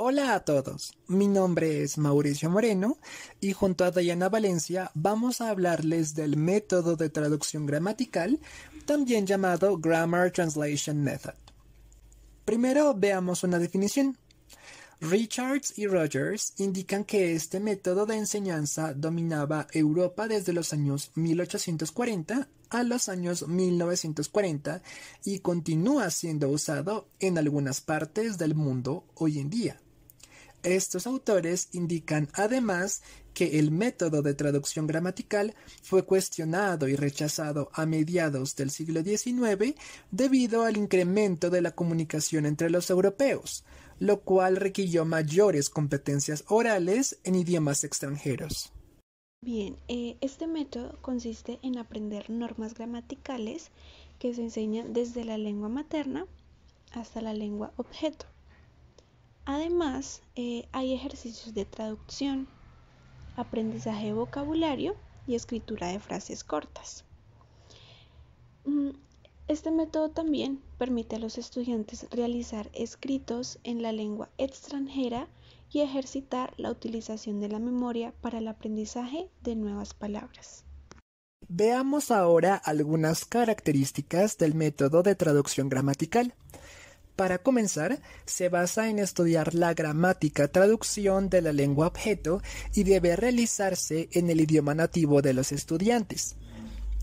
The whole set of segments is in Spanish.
Hola a todos, mi nombre es Mauricio Moreno y junto a Diana Valencia vamos a hablarles del método de traducción gramatical, también llamado Grammar Translation Method. Primero veamos una definición. Richards y Rogers indican que este método de enseñanza dominaba Europa desde los años 1840 a los años 1940 y continúa siendo usado en algunas partes del mundo hoy en día. Estos autores indican además que el método de traducción gramatical fue cuestionado y rechazado a mediados del siglo XIX debido al incremento de la comunicación entre los europeos, lo cual requirió mayores competencias orales en idiomas extranjeros. Bien, eh, este método consiste en aprender normas gramaticales que se enseñan desde la lengua materna hasta la lengua objeto. Además, eh, hay ejercicios de traducción, aprendizaje de vocabulario y escritura de frases cortas. Mm, este método también permite a los estudiantes realizar escritos en la lengua extranjera y ejercitar la utilización de la memoria para el aprendizaje de nuevas palabras. Veamos ahora algunas características del método de traducción gramatical. Para comenzar, se basa en estudiar la gramática traducción de la lengua objeto y debe realizarse en el idioma nativo de los estudiantes.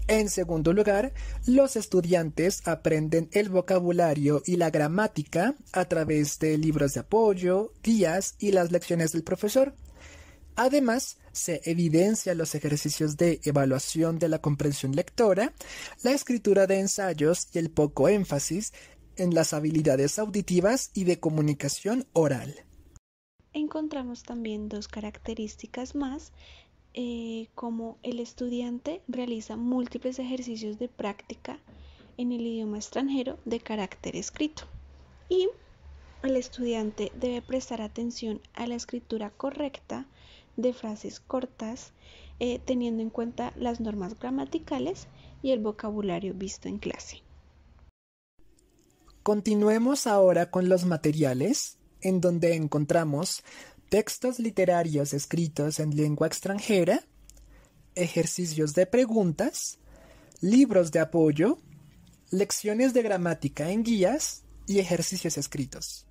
En segundo lugar, los estudiantes aprenden el vocabulario y la gramática a través de libros de apoyo, guías y las lecciones del profesor. Además, se evidencia los ejercicios de evaluación de la comprensión lectora, la escritura de ensayos y el poco énfasis en las habilidades auditivas y de comunicación oral. Encontramos también dos características más, eh, como el estudiante realiza múltiples ejercicios de práctica en el idioma extranjero de carácter escrito y el estudiante debe prestar atención a la escritura correcta de frases cortas, eh, teniendo en cuenta las normas gramaticales y el vocabulario visto en clase. Continuemos ahora con los materiales, en donde encontramos textos literarios escritos en lengua extranjera, ejercicios de preguntas, libros de apoyo, lecciones de gramática en guías y ejercicios escritos.